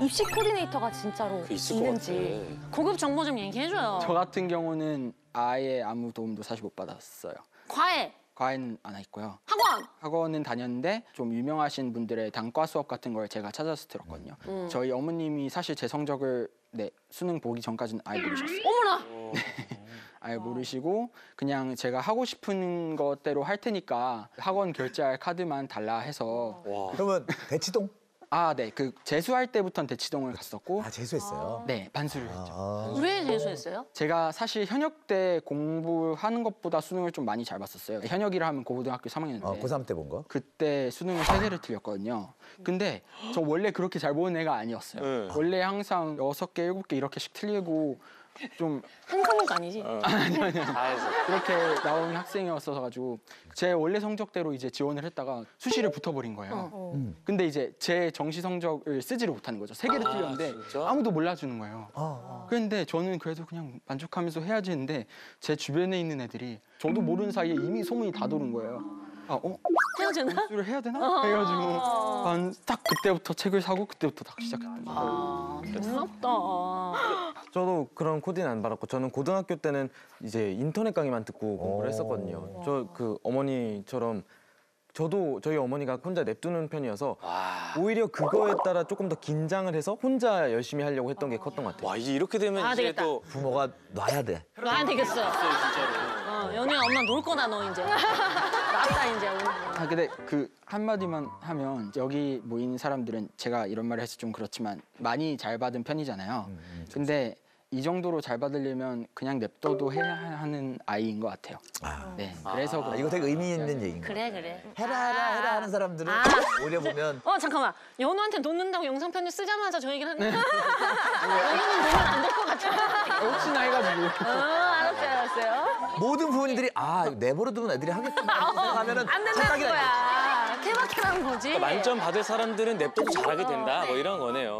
입시 코디네이터가 진짜로 그 있을 것 있는지. 고급 정보 좀 얘기해줘요. 저 같은 경우는 아예 아무 도움도 사실 못 받았어요. 과외, 과외는 안 했고요. 학원. 학원은 다녔는데 좀 유명하신 분들의 단과 수업 같은 걸 제가 찾아서 들었거든요. 저희 어머님이 사실 제 성적을 네, 수능 보기 전까지는 아예 모르셨어요. 어머나. 아예 모르시고 그냥 제가 하고 싶은 것대로 할 테니까 학원 결제할 카드만 달라 해서 와. 그러면 대치동? 아, 네. 그 재수할 때부터는 대치동을 갔었고 아 재수했어요. 네, 반수를 했죠. 아. 왜 재수했어요? 제가 사실 현역 때 공부하는 것보다 수능을 좀 많이 잘 봤었어요. 현역이라 하면 고등학교 3학년 때. 어, 고3 때 본 거? 그때 수능을 세 개를 틀렸거든요. 근데 저 원래 그렇게 잘 보는 애가 아니었어요. 네. 원래 항상 여섯 개, 일곱 개 이렇게씩 틀리고 좀 한科目아니지? 다 해서. 그렇게 나온 학생이었어 가지고 제 원래 성적대로 이제 지원을 했다가 수시를 붙어버린 거예요. 근데 이제 제 정시 성적을 쓰지를 못하는 거죠. 세 개를 아, 틀렸는데 진짜? 아무도 몰라주는 거예요. 아, 그런데 저는 그래도 그냥 만족하면서 해야지 했는데 제 주변에 있는 애들이 저도 모르는 사이에 이미 소문이 다 도는 거예요. 아, 어? 해야 되나? 수를 해야 되나? 해가지고 한딱 그때부터 책을 사고 그때부터 딱 시작했던 거예요. 아, 놀랍다. 저도 그런 코디는 안 받았고 저는 고등학교 때는 이제 인터넷 강의만 듣고 공부를 했었거든요. 저 그 어머니처럼 저도 저희 어머니가 혼자 냅두는 편이어서 와. 오히려 그거에 따라 조금 더 긴장을 해서 혼자 열심히 하려고 했던 게 컸던 것 같아요. 와 이제 이렇게 되면 아, 이제 되겠다. 또 부모가 놔야 돼. 놔야 되겠어. 어, 연우야 엄마 놀 거다 너 이제. 나왔다 이제 오늘. 아 근데 그 한마디만 하면 여기 모인 사람들은 제가 이런 말을 해서 좀 그렇지만 많이 잘 받은 편이잖아요. 근데 이 정도로 잘 받으려면 그냥 냅둬도 해야 하는 아이인 것 같아요. 아, 네, 그래서 아, 이거 되게 의미 있는 얘기인 거. 그래 그래. 해라 해라 해라 하는 사람들은 아. 오히려 보면 어 잠깐만 연우한테 놓는다고 영상 편지 쓰자마자 저 얘기를 하는 연우는 놓으면 안 될 것 같아. 혹시나 해가지고 어 알았어요 알았어요. 모든 부모님들이 아 이거 내버려 두면 애들이 하겠구나 생각하면은 안 된다는 거야. 케바케라는 거지. 만점 받을 사람들은 냅둬도 잘하게 된다 뭐 이런 거네요.